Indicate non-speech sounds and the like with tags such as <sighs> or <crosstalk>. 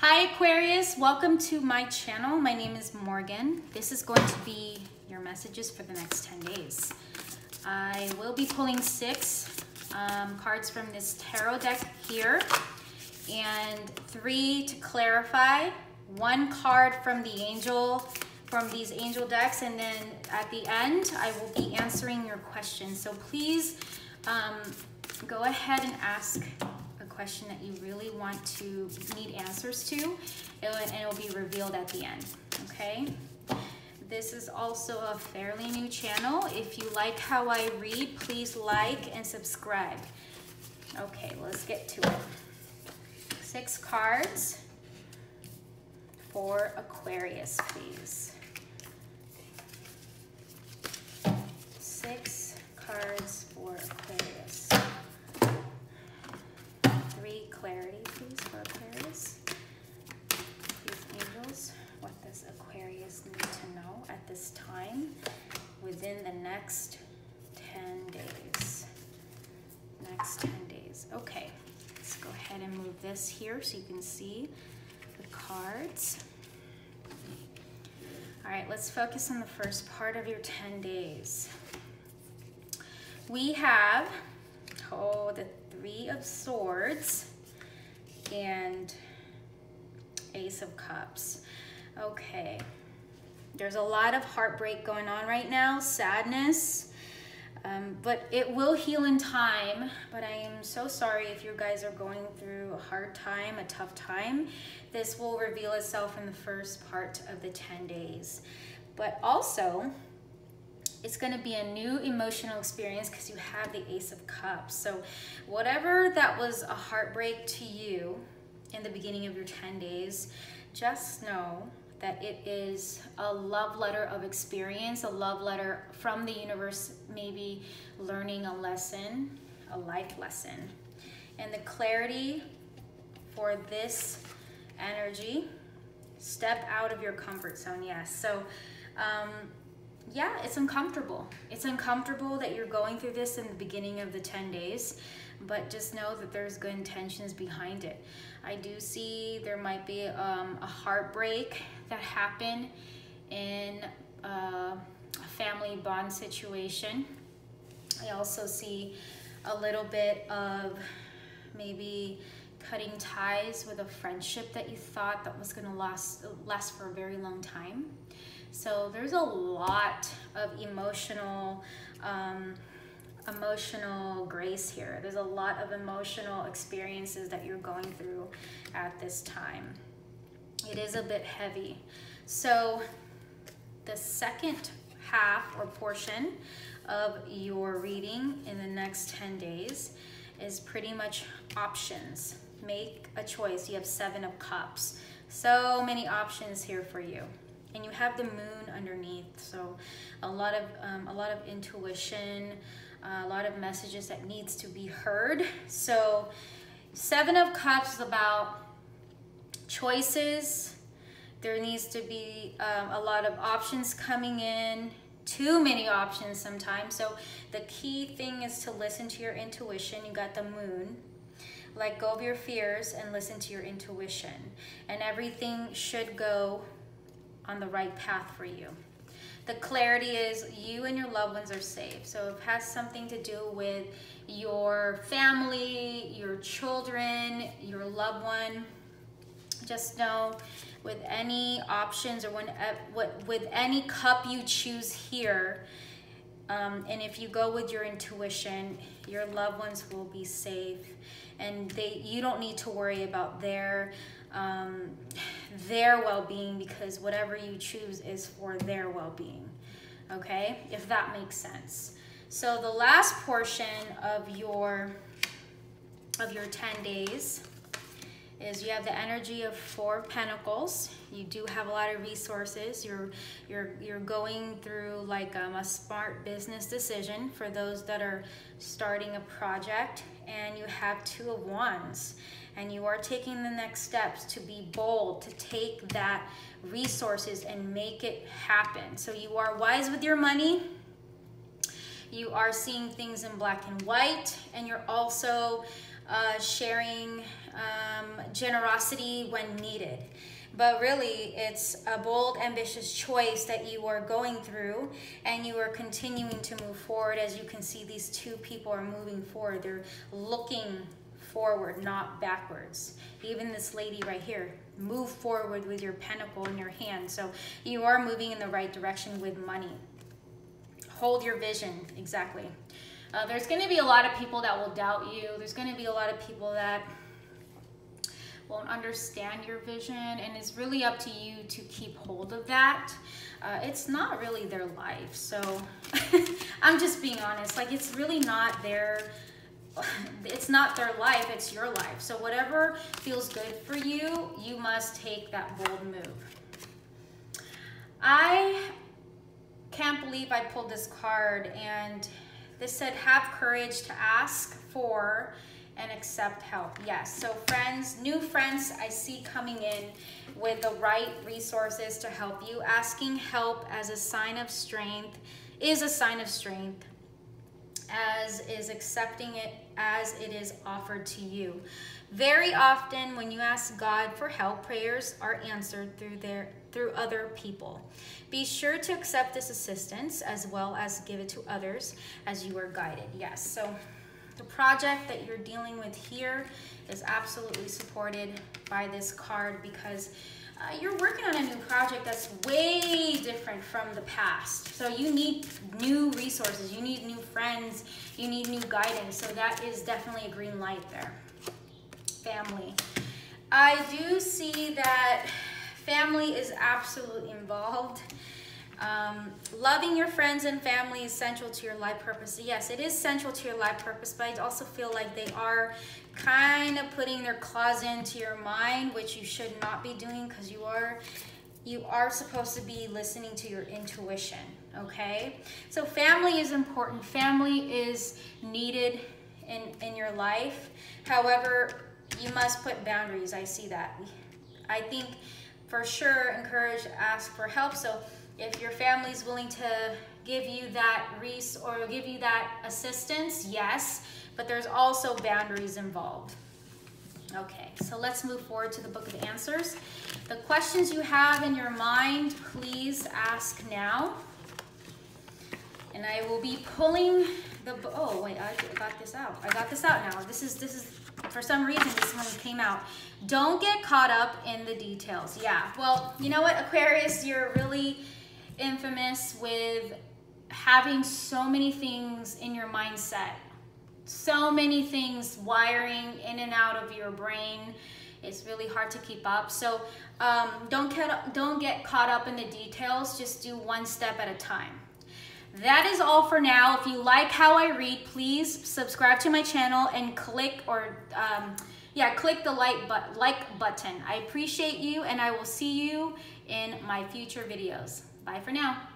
Hi Aquarius, welcome to my channel. My name is Morgan. This is going to be your messages for the next 10 days. I will be pulling six um, cards from this tarot deck here and three to clarify, one card from the angel, from these angel decks, and then at the end, I will be answering your questions. So please um, go ahead and ask question that you really want to need answers to, and it will be revealed at the end, okay? This is also a fairly new channel. If you like how I read, please like and subscribe. Okay, let's get to it. Six cards for Aquarius, please. Six this here so you can see the cards. All right, let's focus on the first part of your 10 days we have, oh, the Three of Swords and Ace of Cups. Okay, there's a lot of heartbreak going on right now, sadness, um, but it will heal in time. But I am so sorry if you guys are going through a hard time, a tough time. This will reveal itself in the first part of the 10 days. But also, it's going to be a new emotional experience because you have the Ace of Cups. So whatever that was a heartbreak to you in the beginning of your 10 days, just know that it is a love letter of experience, a love letter from the universe, maybe learning a lesson, a life lesson. And the clarity for this energy, step out of your comfort zone, yes. So um, yeah, it's uncomfortable. It's uncomfortable that you're going through this in the beginning of the 10 days, but just know that there's good intentions behind it. I do see there might be um, a heartbreak that happened in uh, a family bond situation. I also see a little bit of maybe cutting ties with a friendship that you thought that was going to last last for a very long time. So there's a lot of emotional, um, emotional grace here. There's a lot of emotional experiences that you're going through at this time. It is a bit heavy. So the second half or portion of your reading in the next 10 days is pretty much options. Make a choice. You have seven of cups. So many options here for you. And you have the moon underneath so a lot of um, a lot of intuition uh, a lot of messages that needs to be heard. So seven of cups is about choices. There needs to be um, a lot of options coming in. Too many options sometimes. So the key thing is to listen to your intuition. You got the moon let go of your fears and listen to your intuition and everything should go on the right path for you. The clarity is you and your loved ones are safe. So it has something to do with your family, your children, your loved one. Just know with any options or when, uh, with any cup you choose here, um, and if you go with your intuition, your loved ones will be safe. And they you don't need to worry about their um, their well-being because whatever you choose is for their well-being. Okay? If that makes sense. So the last portion of your of your 10 days is you have the energy of four pentacles you do have a lot of resources you're you're you're going through like um, a smart business decision for those that are starting a project and you have two of wands and you are taking the next steps to be bold, to take that resources and make it happen. So you are wise with your money. You are seeing things in black and white, and you're also uh, sharing um, generosity when needed. But really, it's a bold, ambitious choice that you are going through and you are continuing to move forward. As you can see, these two people are moving forward. They're looking forward, not backwards. Even this lady right here, move forward with your pentacle in your hand. So you are moving in the right direction with money. Hold your vision, exactly. Uh, there's going to be a lot of people that will doubt you. There's going to be a lot of people that won't understand your vision and it's really up to you to keep hold of that. Uh, it's not really their life so <laughs> i'm just being honest. Like it's really not their <sighs> it's not their life it's your life. So whatever feels good for you you must take that bold move. I can't believe i pulled this card and this said have courage to ask for and accept help. Yes, so friends, new friends I see coming in with the right resources to help you. Asking help as a sign of strength is a sign of strength, as is accepting it as it is offered to you. Very often when you ask God for help, prayers are answered through their through other people. Be sure to accept this assistance as well as give it to others as you are guided. Yes, so the project that you're dealing with here is absolutely supported by this card because uh, you're working on a new project that's way different from the past. So you need new resources, you need new friends, you need new guidance. So that is definitely a green light there. Family. I do see that family is absolutely involved. Um, loving your friends and family is central to your life purpose. Yes, it is central to your life purpose, but I also feel like they are kind of putting their claws into your mind, which you should not be doing because you are you are supposed to be listening to your intuition, okay? So family is important. Family is needed in, in your life. However, you must put boundaries. I see that. I think for sure encourage, ask for help. So if your family is willing to give you that res or give you that assistance, yes, but there's also boundaries involved. Okay, so let's move forward to the book of answers. The questions you have in your mind, please ask now. And I will be pulling the, oh wait, I got this out. I got this out now. This is, this is, for some reason, this one came out. Don't get caught up in the details. Yeah, well, you know what, Aquarius, you're really, infamous with having so many things in your mindset, so many things wiring in and out of your brain. It's really hard to keep up. So um, don't, get, don't get caught up in the details. Just do one step at a time. That is all for now. If you like how I read, please subscribe to my channel and click or um, yeah, click the like, but like button. I appreciate you and I will see you in my future videos. Bye for now.